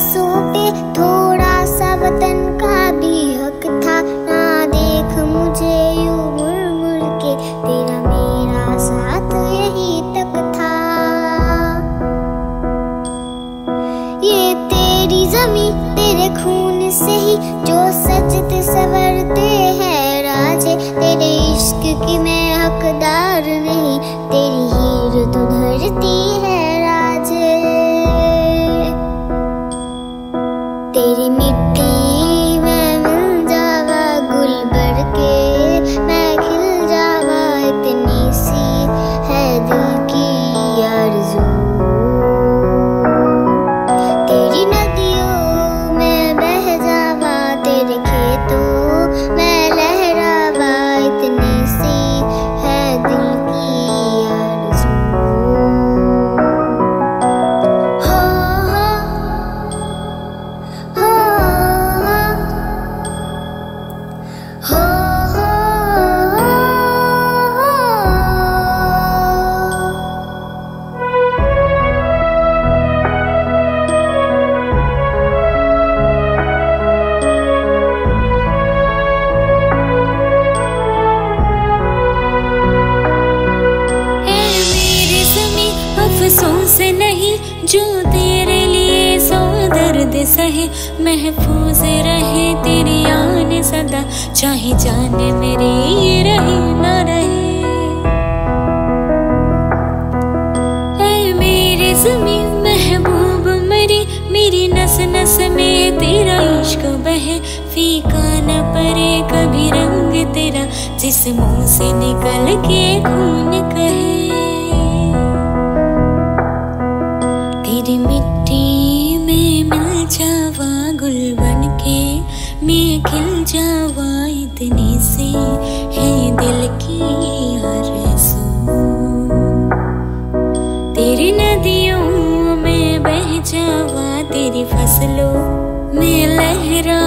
सांसों पे थोड़ा सा वतन का भी हक था। ना देख मुझे यू मुड़ के, तेरा मेरा साथ यही तक था। ये तेरी जमी तेरे खून से ही, जो सजते सवरते हैं राजे। तेरे इश्क की मैं हकदार नहीं, तेरी हीर तो धरती है जो तेरे लिए सौ दर्द सहे, महफूज रहे तेरी आन सदा। चाहे जान मेरी रहे न रहे। महबूब मरी, मेरी नस नस में तेरा इश्क बहे। फीका न परे कभी रंग तेरा, जिस मुँह से निकल के खून कहे खिल जावा इतनी से, है दिल की आरज़ू। तेरी नदियों में बह जावा, तेरी फ़सलों में लहरा